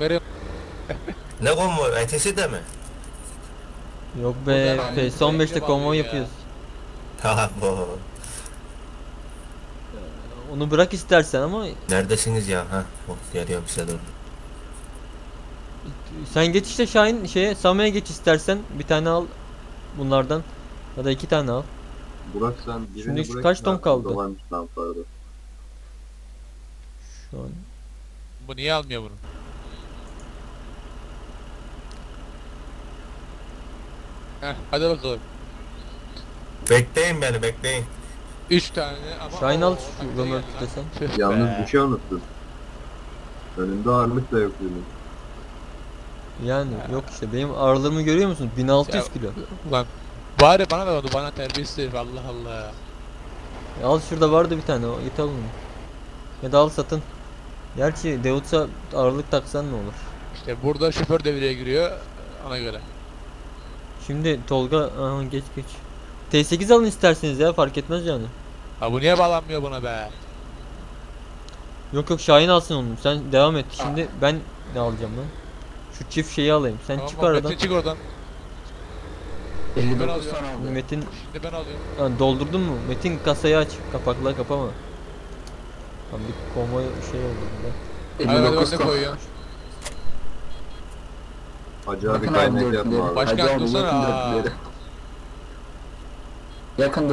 Verim. Ne konvoy? ETS de mi? Yok be. Bu da- PS15'te konvoy Ya. yapıyoruz. Ha bu. Onu bırak istersen ama Neredesiniz ya? Ha, oh, geliyorum size doğru. sen geç işte Şahin şeye Same'ye geç istersen bir tane al bunlardan ya da iki tane al. Burak sen birini Şimdi şu bırak, kaç ton kaldı? Dolarmış lan pardon. Şu an Bu niye almıyor bunu? Heh, hadi bakalım. Bekleyin beni bekleyin. 3 tane ama... Şahin al şu lan. desen. Tüh Yalnız be. bir şey unuttun. Önünde ağırlık da yok senin. Yani yok işte benim ağırlığımı görüyor musun? 1600 Ya- kilo. Ulan bari bana ver onu bana terbiyesiz herif, Allah Allah. Ya al şurada vardı bir tane o git al onu. Ya da al satın. Gerçi Deutz'a ağırlık taksan ne olur? İşte burada şoför devreye giriyor ona göre. Şimdi Tolga aha geç geç. T8 alın isterseniz ya fark etmez yani. Ha bu niye bağlanmıyor buna be? Yok yok Şahin alsın onu. Sen devam et. Şimdi ben ne alacağım lan? Şu çift şeyi alayım. Sen Tamam, çık bak, aradan. Metin çık oradan. 59 alıyorum. ton Şimdi aldı. Metin Şimdi ben alıyorum. ha, doldurdun mu? Metin kasayı aç. Kapakla kapama. Tam bir konvoy şey oldu burada. Hayır hadi 59 ben de ton. koyuyorum. Hacı abi Yakın abi kaynak abi. Başkan Hacı abi dursana, yakın aa. dörtleri. Yakın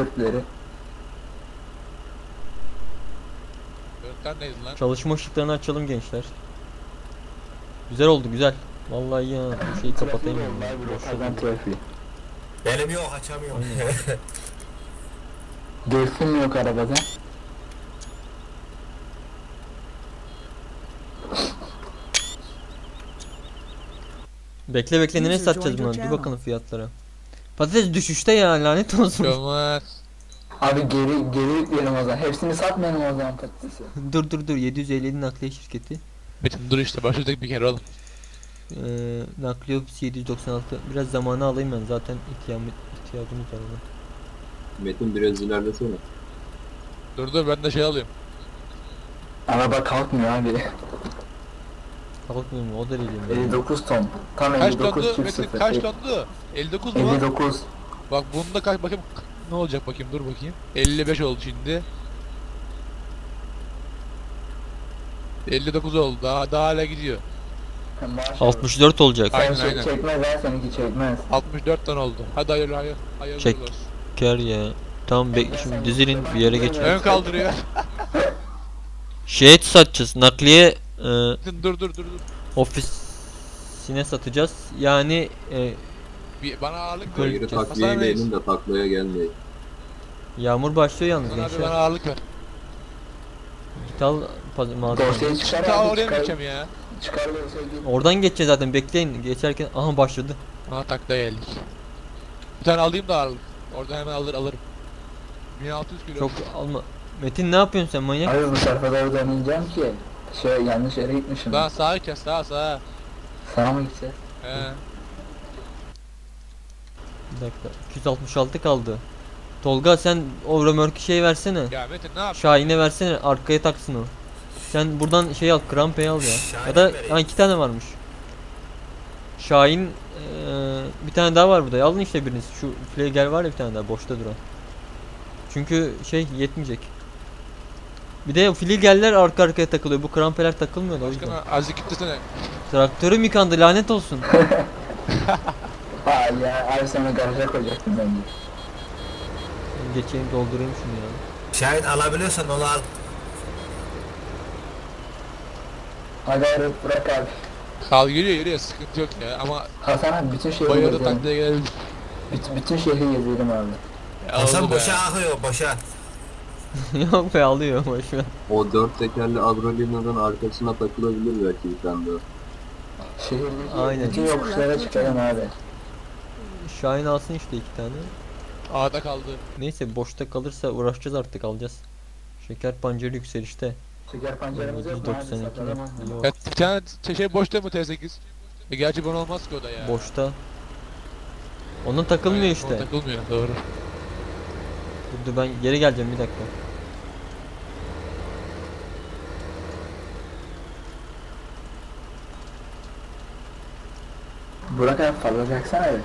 neydi lan? Çalışma ışıklarını açalım gençler. Güzel oldu güzel. Vallahi ya bu şeyi kapatayım. Ben. var, Boş Kazan yapayım. trafiği. Benim yok açamıyorum. Delfin yok arabada. Bekle bekle nereye User satacağız bunları? Bir bakalım fiyatlara. Patates düşüşte ya lanet olsun. Olmaz. Abi geri geri yükleyelim o zaman. Hepsini satmayalım o zaman patatesi. dur dur dur 750 nakliye şirketi. Metin dur işte başladık bir kere oğlum. Ee, nakliye ofisi 796. Biraz zamanı alayım ben zaten ihtiyacım, ihtiyacımız var ona. Metin biraz ilerlesene. Dur dur ben de şey alayım. Araba kalkmıyor abi. Kalkmıyor mu? O derece mi? 59 ton. Tam Kaç 59 tondu? Metin kaç tondu? 59 mu? lan? 59. Bak bunda kaç bakayım ne olacak bakayım dur bakayım. 55 oldu şimdi. 59 oldu daha daha hala gidiyor. Maşallah. 64 olacak. Aynen, Sen aynen. çekmez ha seninki çekmez. 64 ton oldu. Hadi hayırlı hayırlı hayırlı Çek. olsun. Kar ya. Tamam bek şimdi dizilin bir yere geçin. Ön kaldırıyor. Şey satacağız. Nakliye e, dur dur dur dur. ofisine satacağız. Yani e, Bir, bana ağırlık ver. Hasan taklaya gelin de taklaya gelmeyin. yağmur başlıyor yalnız Hasan abi bana ağırlık ver. Git al paz- malzeme. Dorsayı çıkar Ta oraya mı geçeceğim ya? Oradan geçeceğiz zaten bekleyin. Geçerken aha başladı. Aha takla geldik. Bir tane alayım da ağırlık. Oradan hemen alır alırım. 1600 kilo. Çok alma. Metin ne yapıyorsun sen manyak? Abi bu tarafa doğru döneceğim ki. Şey yanlış yere gitmişim. Daha sağa kes sağa sağa. Sağa mı gideceğiz? He. Bir dakika. 266 kaldı. Tolga sen o römorku şey versene. Ya Metin ne yap? Şahin'e versene arkaya taksın o. Sen buradan şey al krampeyi al ya. Şahin ya da ha, iki tane varmış. Şahin eee, bir tane daha var burada. Alın işte biriniz. Şu Flagel var ya bir tane daha boşta duran. Çünkü şey yetmeyecek. Bir de Fligeller arka arkaya takılıyor. Bu krampeler takılmıyor da. Başkana azıcık gittirsene. Traktörüm yıkandı lanet olsun. Ha ya abi sana garaja koyacaktım bence. Ben Geçeyim doldurayım şunu ya. Şahin alabiliyorsan onu al. Hadi abi bırak abi. Sağ yürüyor yürüyor sıkıntı yok ya ama Hasan abi bütün şehri bayırda gezelim. taklaya gelelim. Bütün, bütün şehri gezelim abi. Ya Hasan oldu be. boşa akıyor boşa. Yok be alıyor boşver. O dört tekerli Agrolino'dan arkasına takılabilir belki bir tane daha. Şehirdeki Aynen. bütün yokuşlara çıkalım abi. Şahin alsın işte iki tane. Ağda kaldı. Neyse boşta kalırsa uğraşacağız artık alacağız. Şeker pancarı yükselişte. Şeker pancarımız yok mu abi 192 satalım ha. yok. Ya bir tane şey boşta mı T8? E gerçi bana olmaz ki o da ya. Boşta. Onun takılmıyor Aynen, işte. o Takılmıyor doğru. Dur, dur ben geri geleceğim bir dakika. Burak abi fazla çaksana bir.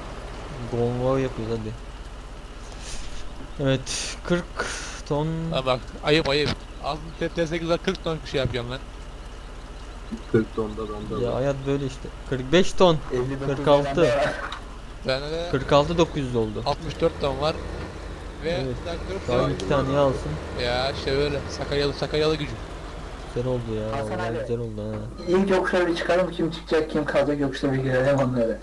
Konvoy yapıyoruz hadi. Evet 40 ton Ha bak ayıp ayıp. Aldın T8'ler 40 ton şey yapıyorsun lan. 40 tonda bende ya var. hayat böyle işte. 45 ton 59 46. lirada var. Bende de 46 900 oldu. 64 ton var. Ve Evet. Daha devam. iki tane alsın. Ya işte böyle Sakaryalı Sakaryalı gücü. Güzel oldu ya. Hasan Vallahi abi. güzel oldu ha. İlk yokuşa bir çıkalım kim çıkacak kim kalacak yokuşta bir görelim onları.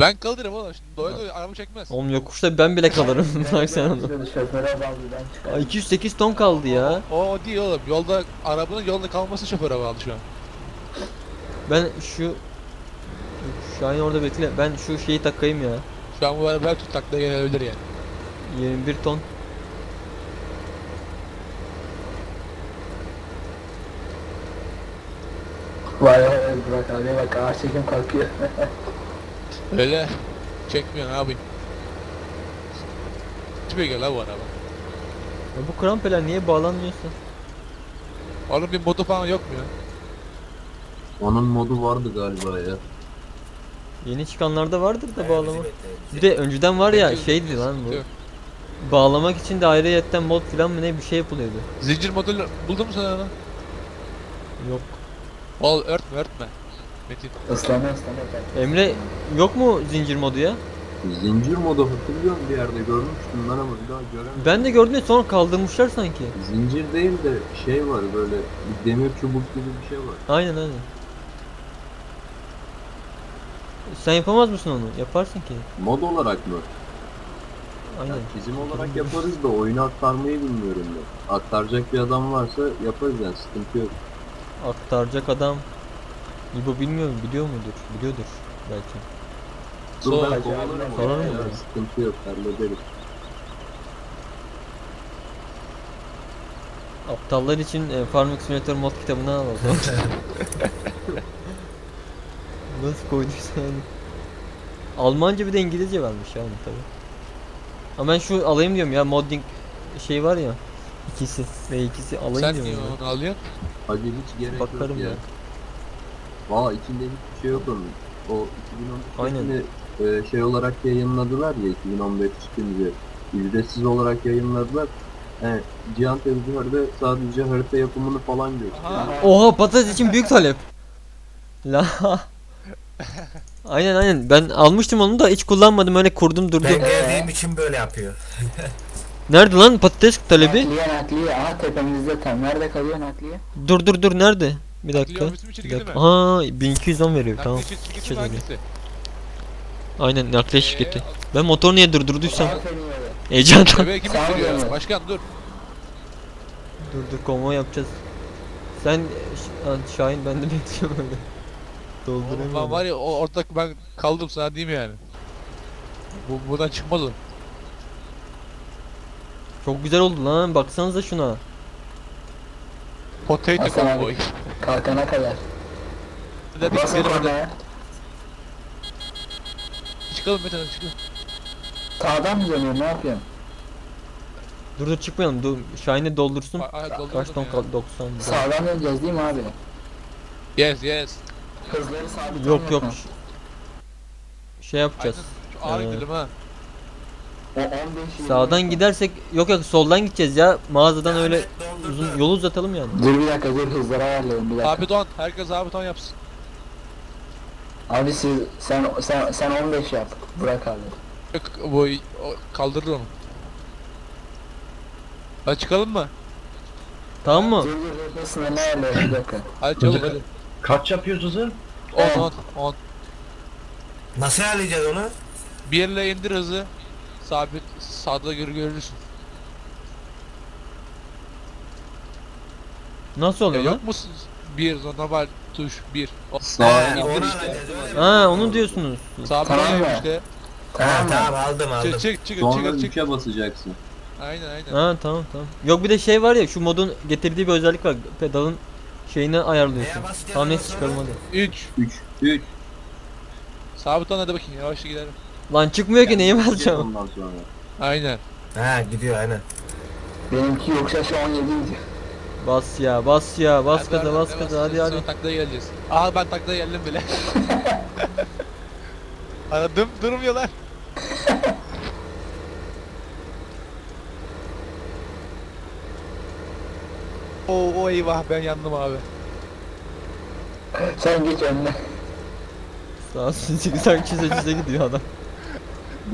Ben kaldırırım oğlum şimdi doya doya araba çekmez. Oğlum yokuşta ben bile kalırım. Bak sen onu. Şöyle Şoföre bağlı ben Ay, çıkarım. 208 ton kaldı ya. O, o değil oğlum. Yolda arabanın yolda kalması şoföre bağlı şu an. Ben şu Şahin orada bekle. Ben şu şeyi takayım ya. Şu an bu araba tut taklaya gelebilir yani. 21 ton. Vay vay Burak abi bak ağaç çekim kalkıyor. Öyle çekmiyor yapayım. Tipe gel la bu araba. Ya bu krampeler niye bağlanmıyorsa? Oğlum bir modu falan yok mu ya? Onun modu vardı galiba ya. Yeni çıkanlarda vardır da bağlama. Bir de önceden var ya şeydi lan bu. Yok. Bağlamak için de ayrıyetten mod filan mı ne bir şey yapılıyordu. Zincir modül buldun mu sen onu? Yok. Ol örtme örtme. Metin. Islanıyor ıslanıyor. Emre yok mu zincir modu ya? Zincir modu hatırlıyorum bir yerde görmüştüm ben ama bir daha göremedim. Ben de gördüm de sonra kaldırmışlar sanki. Zincir değil de şey var böyle bir demir çubuk gibi bir şey var. Aynen aynen. Sen yapamaz mısın onu? Yaparsın ki. Mod olarak mı? Aynen. Çizim olarak yaparız da oyunu aktarmayı bilmiyorum ben. Aktaracak bir adam varsa yaparız yani sıkıntı yok. Aktaracak adam. İbo bilmiyorum biliyor mudur? Biliyordur belki. Dur Sonra- ben kovalarım onu Sorarım ya, mı? sıkıntı yok hallederiz. Aptallar için e, Farming Simulator mod kitabını al o zaman. Nasıl koyduysa yani. Almanca bir de İngilizce varmış yani tabi. Ama ben şu alayım diyorum ya modding şey var ya. ikisi ve ikisi alayım Sen diyorum. niye ya. onu alıyorsun? Hadi hiç gerek Bakarım yok ya. ya. Valla içinde hiçbir şey yok onun. O 2013 Aynen. e, şey olarak yayınladılar ya 2015 çıkınca. Ücretsiz olarak yayınladılar. He, Cihan Tezgahı'da sadece harita yapımını falan gösteriyor. Oha patates için büyük talep. La. aynen aynen ben almıştım onu da hiç kullanmadım öyle kurdum durdum. Ben geldiğim için böyle yapıyor. Nerede lan patates talebi? Nakliye nakliye aha tepemizde tam. Nerede kalıyor nakliye? Dur dur dur nerede? Bir dakika. Nakliye Bir dakika. mi? Aa 1210 veriyor tamam. Nakliye dedi. hangisi? Aynen nakliye şirketi. Ben motor niye durdurduysam heyecandan. Eve kim sürüyor? Başkan dur. dur dur konvoy yapacağız. Sen Aa, Şahin ben de bekliyorum öyle. Oğlum ben var ya o orada ben kaldım sana diyeyim yani. Bu buradan çıkmaz o. Çok güzel oldu lan baksanıza şuna. Potato Hasan abi. Kalkana kadar. Hadi Basın gidelim hadi. kornaya. Çıkalım Metin hadi çıkalım. Sağdan mı dönüyor ne yapıyorsun? Dur dur çıkmayalım dur Şahin'i doldursun. Ay, ay, doldurdum Kaç ton ya. kaldı 90. Sağdan döneceğiz değil mi abi? Yes yes. Hızları sabit Yok yok. Şey yapacağız. Şu ağır Ee, gidelim ha. O 15 yirmi- Sağdan gidersek yok yok soldan gideceğiz ya. Mağazadan öyle uzun yolu uzatalım yani. Dur bir dakika dur hızları ayarlayalım bir dakika. Abi don. Herkes abi don yapsın. Abi siz sen sen sen 15 yap. Bırak abi. Yok, Bu o, kaldırır onu. Hadi çıkalım mı? Tamam mı? Dur dur dur sınırını ayarlayalım bir dakika. Hadi çabuk hadi. Kaç yapıyoruz hızı? 10 10 10. Nasıl ayarlayacağız onu? Bir yerle indir hızı. Sabit sağda gör görürsün. Nasıl Ya oluyor lan? yok musun? Bir normal tuş bir. O, indir onu işte. alacağız? Ha onu diyorsunuz. Sabit Tamam oluyor mı? işte. Ha, Tamam aldım aldım. Çık çık çık Sonra çık çık. 3'e basacaksın. Aynen aynen. Ha tamam tamam. Yok bir de şey var ya şu modun getirdiği bir özellik var. Pedalın şeyini ayarlıyorsun. Neye basacağız Tamam neyse ondan çıkalım sonra? hadi. 3. 3 3 Sabit ol hadi bakayım yavaşça gidelim. Lan çıkmıyor ki neyi basacağım? Ondan sonra. Aynen. Ha gidiyor aynen. Benimki yoksa şu 17 gidiyor. Bas ya bas ya bas Hadi, gaza hadi, bas hadi, gaza hadi sonra hadi. taklaya geleceğiz. Aha ben taklaya geldim bile. Aradım durmuyorlar. o, o eyvah ben yandım abi. Sen geç önüne. Sağ olsun zigzag çize çize gidiyor adam.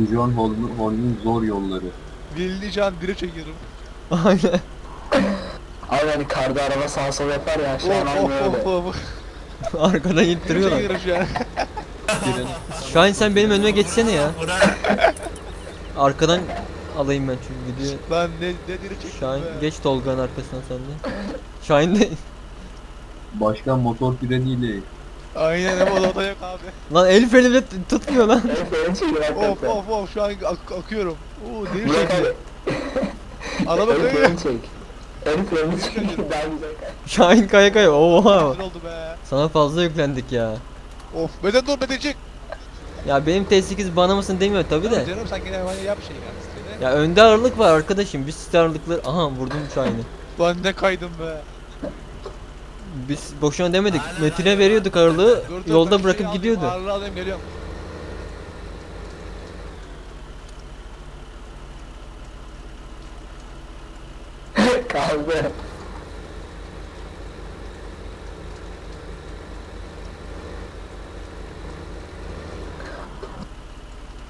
Dijon Hall'un zor yolları. Bildi can dire çekiyorum. Aynen. Abi hani karda araba sağa sola yapar ya şu an Of aynı of öyle. of of. Arkadan Dire ittiriyorlar. çekiyorum şu an. Şahin sen benim önüme geçsene ya. Arkadan alayım ben çünkü gidiyor. Lan ne, ne dire çektim Şahin be. geç Tolga'nın arkasından sen de. Şahin de Başkan motor freniyle Aynen ama odada yok abi. lan el freni bile tutmuyor lan. Çekiyor Of of of şu an ak- akıyorum. Oo çekti. abi. Araba kayıyor. çek. Herif benim çek. Daha güzel kay. Şahin kaya kaya. Oha. Güzel oldu be. Sana fazla yüklendik ya. Of Beden dur Beden çık. Ya benim T8 bana mısın demiyor tabi de. Canım sen gene bana yap şey yani. Ya önde ağırlık var arkadaşım. Biz site ağırlıkları... Aha vurdum Şahin'i. Lan ne kaydım be. Biz boşuna demedik. Metin'e veriyorduk ağırlığı. Dur, dur, Yolda ben bırakıp alayım, gidiyordu. Ağırlığı alayım geliyorum. Kaldı.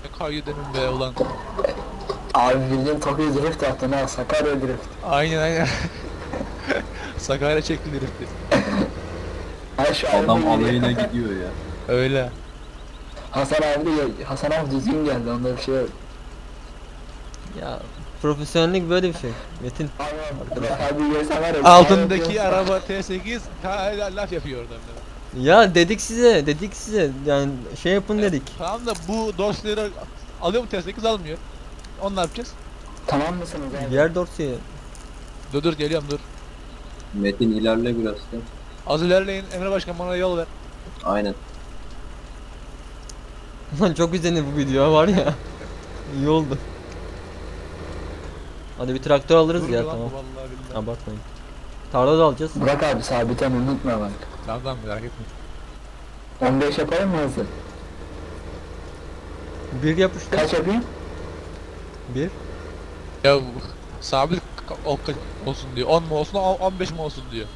Ne kayıyor demin be ulan. Abi bildiğin Tokyo Drift yaptın ha. Sakarya Drift. Aynen aynen. Sakarya çekti herifti. An adam alayına gidiyor ya. Öyle. Hasan abi de Hasan abi düzgün geldi onda bir şey yok. Ya profesyonellik böyle bir şey. Metin. Altındaki araba T8 hala laf yapıyor orada. Ya dedik size, dedik size. Yani şey yapın dedik. Tamam da bu dorsleri alıyor mu T8 almıyor. Onu ne yapacağız? Tamam mısınız abi? Diğer dorsayı. Dur dur geliyorum dur. Metin ilerle biraz da. Az ilerleyin Emre Başkan bana yol ver. Aynen. Lan çok izlenir bu video var ya. İyi oldu. Hadi bir traktör alırız Dur ya lan bu tamam. Vallahi billahi. Abartmayın. Tarla da alacağız. Burak abi sabiten unutma bak. Tamam tamam merak etme. 15 yapalım mı hızlı? Bir yapıştır. Kaç yapayım? Bir. Ya bu sabit ka- olsun diyor. 10 mu olsun o- 15 mi olsun diyor.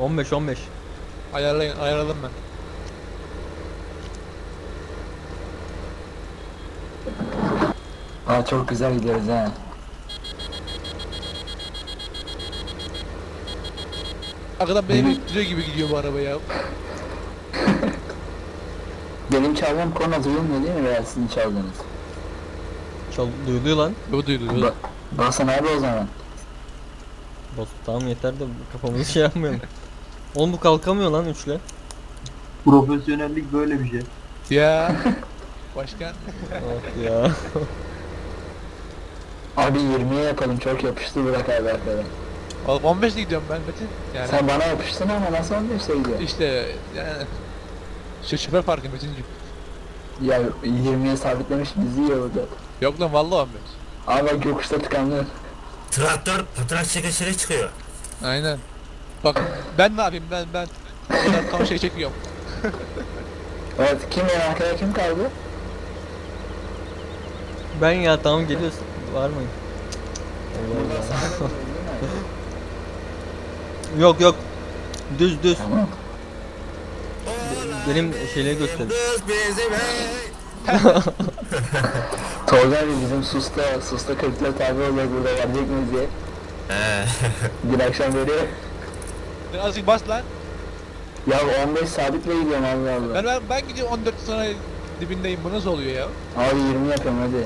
15 15. Ayarlayın ayarladım ben. Aa çok güzel gidiyoruz ha. Arkadan beni beklediği gibi gidiyor bu araba ya. Benim çaldığım korna duyulmuyor değil mi veya sizin çaldığınız? Çal duyuluyor lan. Bu duydu. Ba. Baksana abi o zaman. Bas tamam yeter de kafamızı şey yapmayalım. Oğlum bu kalkamıyor lan üçle. Profesyonellik böyle bir şey. Ya. Başkan. Of ya. Abi 20'ye yapalım çok yapıştı Burak abi arkadan. Oğlum 15 ile gidiyorum ben Metin. Yani Sen bana yapıştın ama nasıl 15'te gidiyor? işte yani şu şoför farkı Metin'cim. Ya 20'ye sabitlemiş bizi yiyor burada. Yok lan vallahi 15. Abi bak yokuşta tıkandı. traktör patrak çeke çeke çıkıyor. Aynen. Bak ben ne yapayım ben ben o kadar tam şey çekiyorum. Evet kim en arkaya kim kaldı? Ben ya tamam geliyorsun. Var mi? Yok yok. Düz düz. Tamam. Benim şeyleri göster. Yıldız bizi bey. Tolga abi bizim Susta, Susta 44 abi oluyor burada gelecek miyiz diye. He. Bir akşam veriyor. Ben azıcık bas lan. Ya 15 sabitle gidiyorum Allah Allah. Ben ben, ben gidiyorum 14 sonra dibindeyim. Bu nasıl oluyor ya? Abi 20 yapıyorum hadi.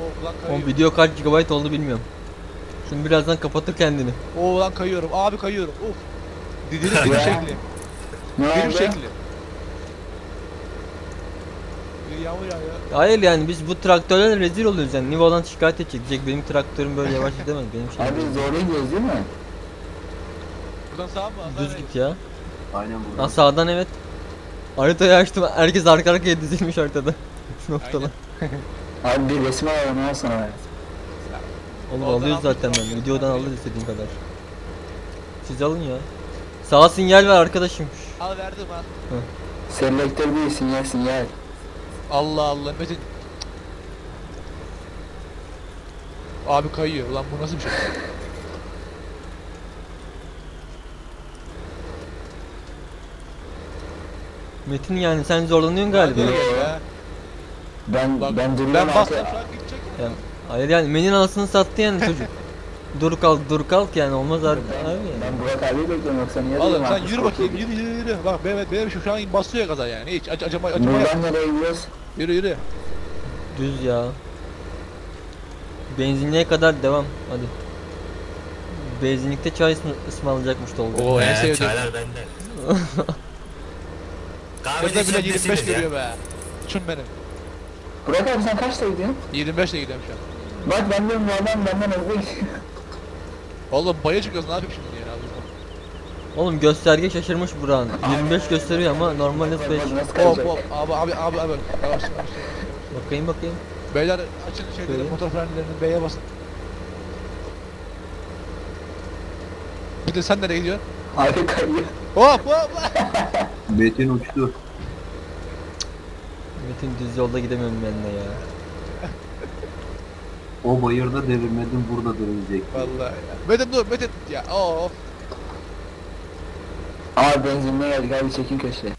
O lan O video kaç GB oldu bilmiyorum. Şimdi birazdan kapatır kendini. O lan kayıyorum. Abi kayıyorum. Of. Didinin bir Ya. şekli. Ne Bir oldu? şekli. Bir yağmur yağıyor. Hayır yani biz bu traktörlerle rezil oluyoruz yani. Nivo'dan şikayet edecek. Diyecek benim traktörüm böyle yavaş gidemez. Benim şey. Abi doğru gidiyoruz değil mi? Buradan sağ mı? Düz git ya. Aynen Lan burada. sağdan evet. Haritayı açtım. Herkes arka arkaya dizilmiş haritada. Noktalar. Aynen. Abi bir resim alalım al sana. Oğlum Oradan alıyoruz zaten ben. Videodan alırız istediğin kadar. Siz alın ya. Sağa sinyal ver arkadaşım. Al verdim ha. Selektör değil sinyal sinyal. Allah Allah Metin. Abi kayıyor. Ulan bu nasıl bir şey? Metin yani sen zorlanıyorsun galiba. Ben ben duruyorum Ben bastım şu an gidecek. Yani, hayır yani Menin anasını sattı yani çocuk. Dur kalk dur kalk yani olmaz abi. Ben, abi yani. ben Burak abiyi bekliyorum yoksa niye Oğlum sen yürü bakayım yürü yürü yürü. Bak Mehmet benim şu şu an basıyor gaza yani. Hiç ac acıma acıma yok. Buradan nereye gidiyoruz? Yürü yürü. Düz ya. Benzinliğe kadar devam hadi. Benzinlikte çay ısma- ısmarlayacakmış Tolga. Oo en sevdiğim. çaylar bende. Kahve Kızda bile 25 içebilirsiniz ya. veriyor be. Şun benim. Burak abi sen kaçta gidiyorsun? 25 ile gidiyorum şu an. Bak ben diyorum bu adam benden hızlı Oğlum baya çıkıyoruz ne yapayım şimdi yani abi. Oğlum gösterge şaşırmış Burak'ın. 25 gösteriyor ama normalde 5. Bak nasıl Hop kaçacak? hop abi abi abi abi. Yavaş yavaş. Bakayım bakayım. Beyler açın şeyleri motor frenlerini B'ye basın. Bir de sen nereye gidiyorsun? Abi kayıyor. Hop hop. Metin uçtu. Metin düz yolda gidemiyorum ben de ya. O bayırda devirmedin burada devirecek. Vallahi ya. Metin dur Metin ya. Of. Abi benzinliğe geldik abi çekin köşeye.